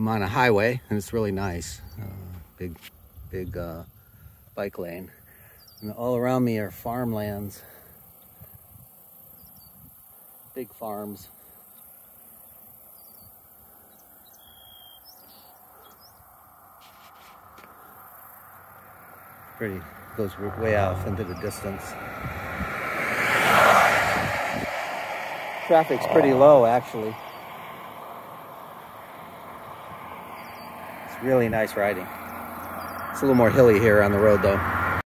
I'm on a highway and it's really nice. Uh, big, big uh, bike lane. And all around me are farmlands. Big farms. Pretty, goes way off into the distance. Traffic's pretty low actually. Really nice riding. It's a little more hilly here on the road though.